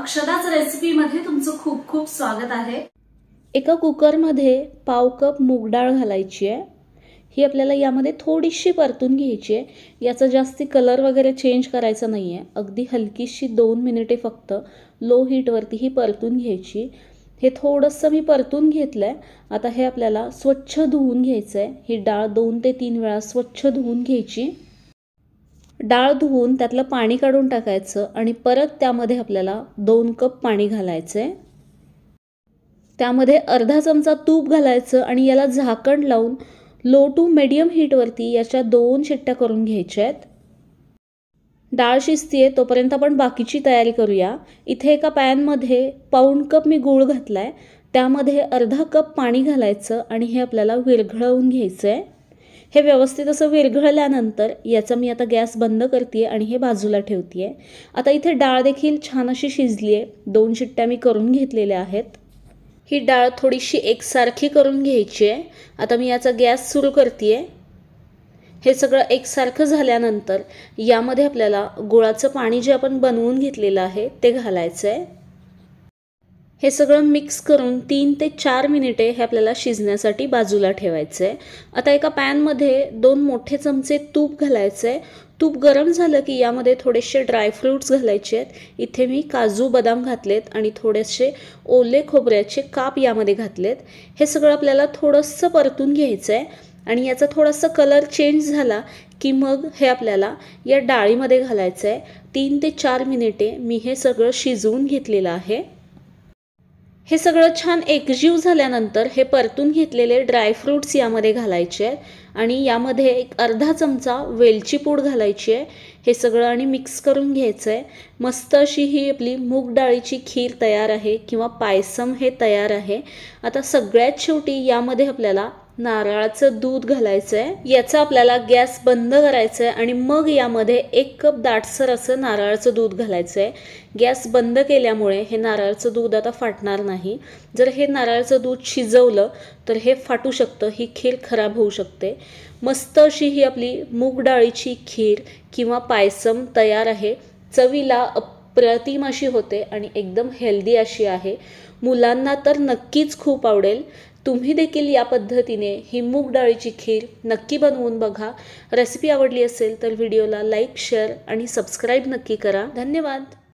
अक्षदाच रेसिपीमध्ये तुमचं खूप खूप स्वागत आहे. एका कुकरमध्ये पाव कप मूग डाळ घालायची आहे. ही आपल्याला यामध्ये थोडीशी परतून घ्यायची आहे. याचा जास्ती कलर वगैरे चेंज करायचा नाही आहे अगदी हलकीशी दोन मिनिटे फक्त लो हीटवरती ही परतून घ्यायची. हे थोडंसं मी परतून घेतलं आहे आता हे आपल्याला स्वच्छ धुवून घ्यायचं आहे ही डाळ दोन ते तीन वेळा स्वच्छ धुवून घ्यायची. डाळ धुवून त्यातलं पाणी काढून टाकायचं आणि परत त्यामध्ये आपल्याला दोन कप पाणी घालायचं आहे त्यामध्ये अर्धा चमचा तूप घालायचं आणि याला झाकण लावून लो टू मिडियम हीटवरती याच्या दोन शिट्ट्या करून घ्यायच्या आहेत डाळ शिजतीये तोपर्यंत आपण बाकीची तयारी करूया. इथे एका पॅनमध्ये पाऊण कप मी गूळ घातला आहे त्यामध्ये अर्धा कप पाणी घालायचं आणि हे आपल्याला विरघळवून घ्यायचं आहे हे व्यवस्थित असं विरघळल्यानंतर याचा मी आता गॅस बंद करते आणि हे बाजूला ठेवते आहे आता इथे डाळ देखील छान अशी शिजली आहे दोन शिट्ट्या मी करून घेतलेल्या आहेत. ही डाळ थोडीशी एकसारखी करून घ्यायची आहे आता मी याचा गॅस सुरू करते आहे हे सगळं एकसारखं झाल्यानंतर यामध्ये आपल्याला गुळाचं पाणी जे आपण बनवून घेतलेलं आहे ते घालायचं आहे हे सगळं मिक्स करून तीन ते चार मिनिटे हे आपल्याला शिजण्यासाठी बाजूला ठेवायचं आहे आता एका पॅनमध्ये दोन मोठे चमचे तूप घालायचं आहे तूप गरम झालं की यामध्ये थोडेसे ड्रायफ्रूट्स घालायचे आहेत. इथे मी काजू बदाम घातलेत आणि थोडेसे ओले खोबऱ्याचे काप यामध्ये घातलेत. हे सगळं आपल्याला थोडंसं परतून घ्यायचं आहे आणि याचा थोडासा कलर चेंज झाला की मग हे आपल्याला या डाळीमध्ये घालायचं आहे तीन ते चार मिनिटे मी हे सगळं शिजवून घेतलेलं आहे. हे सगळं छान एकजीव झाल्यानंतर हे परतून घेतलेले ड्रायफ्रूट्स यामध्ये घालायचे आहेत आणि यामध्ये एक अर्धा चमचा वेलची पूड घालायची आहे. हे सगळं आणि मिक्स करून घ्यायचं आहे मस्त अशी ही आपली मूग डाळीची खीर तयार आहे किंवा पायसम हे तयार आहे. आता सगळ्यात शेवटी यामध्ये आपल्याला नारळाचं दूध घालायचं आहे याचा आपल्याला गॅस बंद करायचं आहे आणि मग यामध्ये एक कप दाटसर असं नारळाचं दूध घालायचं आहे गॅस बंद केल्यामुळे हे नारळाचं दूध आता फाटणार नाही. जर हे नारळाचं दूध शिजवलं तर हे फाटू शकतं ही खीर खराब होऊ शकते. मस्त अशी ही आपली मूग डाळीची खीर किंवा पायसम तयार आहे. चवीला अप्रतिम अशी होते आणि एकदम हेल्दी अशी आहे. मुलांना तर नक्कीच खूप आवडेल. तुम्ही देखील या पद्धतीने ही मूग डाळीची खीर नक्की बनवून बघा. रेसिपी आवडली असेल तर व्हिडिओला लाईक शेअर आणि सबस्क्राईब नक्की करा. धन्यवाद.